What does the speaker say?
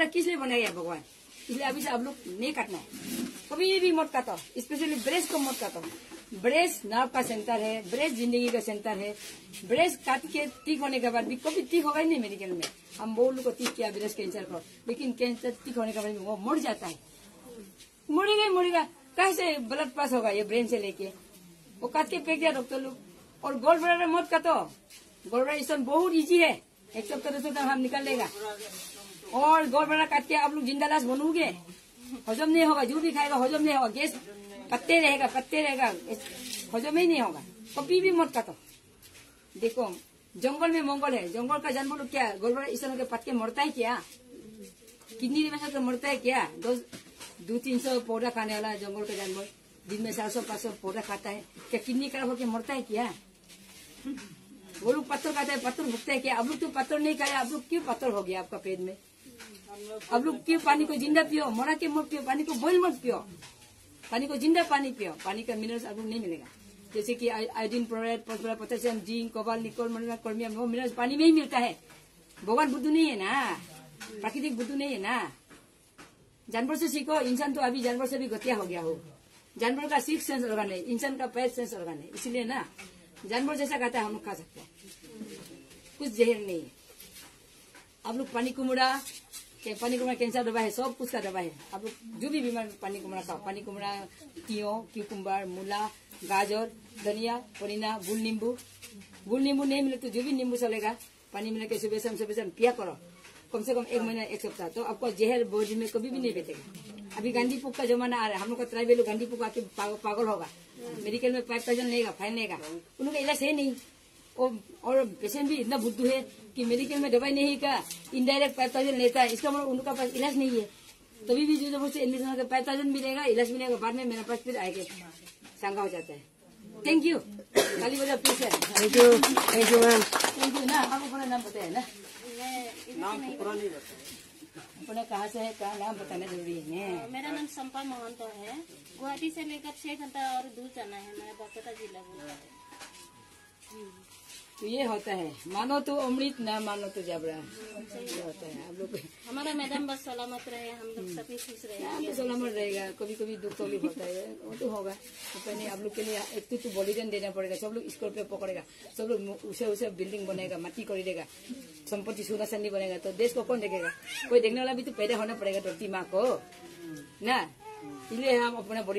बेटा किस लिए बनाया है भगवान? इसलिए अभी से आप लोग नहीं काटना है। कभी भी मत काटो स्पेशली ब्रेस्ट को मत काटो। ब्रेस्ट नर्व का सेंटर है ब्रेस्ट ज़िंदगी का सेंटर है। ब्रेस्ट काट के ठीक होने के बाद भी कभी ठीक होगा ही नहीं मेडिकल में। हम वो लोग को ठीक किया ब्रेस्ट कैंसर को, लेकिन कैंसर ठीक होने के बाद वो मुड़ जाता है। मुड़ेगा ही मुड़ेगा कैसे ब्लड पास होगा ये ब्रेन से लेके? वो काट के फेंक दिया डॉक्टर लोग। और गोल्ड ब्लडर मत काटो। गोल्ड ब्लडर बहुत इजी है। एक दो सप्ताह हम निकल लेगा। और गोल्ड ब्लडर काट के आप लोग ज़िंदा लाश बनोगे। हजम नहीं होगा जो भी खाएगा हजम नहीं होगा। गैस पत्ते रहेगा पत्ते रहेगा। हजम ही नहीं होगा। कभी भी मत काटो। देखो, जंगल में मंगल है। जंगल का जानवर लोग क्या गोल्ड ब्लडर इस तरह के पत्ते मरता है क्या? किडनी में मरता है क्या? दो दो, तीन सौ पौधा खाने वाला जंगल का जानवर। दिन में चार सौ, पाँच सौ पौधा खाता है। क्या किडनी खराब होकर मरता है क्या? वो लोग पत्थर खाते हैं, पत्थर भुगते हैं क्या? अब लोग तो पत्थर नहीं खाए अब लोग क्यों पत्थर हो गया आपका पेट में? अब लोग क्यों पानी को ज़िंदा पियो, मरा के मत पियो, पानी को बॉइल मत पियो। पानी को ज़िंदा पानी पियो, पानी का मिनरल्स आप लोग नहीं मिलेगा। जैसे कि iodine phosphorus potassium zinc cobalt nickel chromium वो मिनरल्स पानी में ही मिलता है। भगवान बुद्धू नहीं है ना? प्राकृतिक बुद्धू नहीं है ना? जानवर से सीखो, इंसान तो अभी जानवर से भी घटिया हो गया हो। जानवर का सिक्स सेंस ऑर्गन है, इंसान का पैर सेंस ऑर्गन है, इसलिए ना, जानवर जैसा खाता है, हम लोग खा सकते हैं। कुछ जहर नहीं है। आप लोग पानी कुमड़ा पानी कुमड़ा कैंसर दवा है सब कुछ का दवा है। आप लोग जो भी बीमार पानी कुमड़ा खाओ पानी कुमड़ा तियो क्यूकुम्बर मूला गाजर धनिया पुदीना गुल नींबू। गुल नींबू नहीं मिले तो जो भी नींबू चलेगा पानी मिला के सुबह शाम सुबह शाम पिया करो। कम से कम एक महीना एक सप्ताह। तो आपको जहर बॉडी में कभी भी नहीं बैठेगा अभी गांधी पुक का जमाना आ रहा है। हम लोग का ट्राइबल लोग गांधी पुक आके पागल, पागल होगा। मेडिकल में फाइव थाउज़ेंड लेगा फाइन लेगा। उनका इलाज है नहीं। और, और पेशेंट भी इतना बुद्धू है कि मेडिकल में दवाई नहीं का इनडायरेक्ट फाइव थाउज़ेंड लेता है। इसका मतलब उनका पास इलाज नहीं है। तभी भी जो मुझसे एडमिशन होकर फाइव थाउज़ेंड मिलेगा इलाज मिलेगा। बाद में मेरे पास फिर आएगा। सांगा हो जाता है। थैंक यू काली बजा प्लीज़ है thank you thank you ma'am thank you ना आपको अपना नाम बताया ना? नाम तो पूरा नहीं बताया। अपना कहाँ से है कहाँ नाम बताना ज़रूरी है? मेरा नाम संपा महंत है। गुवाहाटी से लेकर छह घंटा और दूर जाना है। मेरा बरपेटा जिला बोलता है। तो ये होता है मानो तो अमृत ना मानो तो जबरा। ये होता है आप लोग हमारा मैडम बस सलामत रहे हम लोग सभी खुश रहे। तो सलामत रहेगा कभी कभी दुख तकलीफ़ होता है वो तो होगा। तो पहले आप लोग के लिए एक तो, तो बलिदान देना पड़ेगा सब लोग स्कॉर्पियो पकड़ेगा सब लोग उसे उसे बिल्डिंग बनेगा माटी कर देगा संपत्ति सोना चांदी बनेगा तो देश को कौन देखेगा? कोई देखने वाला भी तो पैदा होना पड़ेगा धरती माँ को। ना? इसलिए हम अपना बलि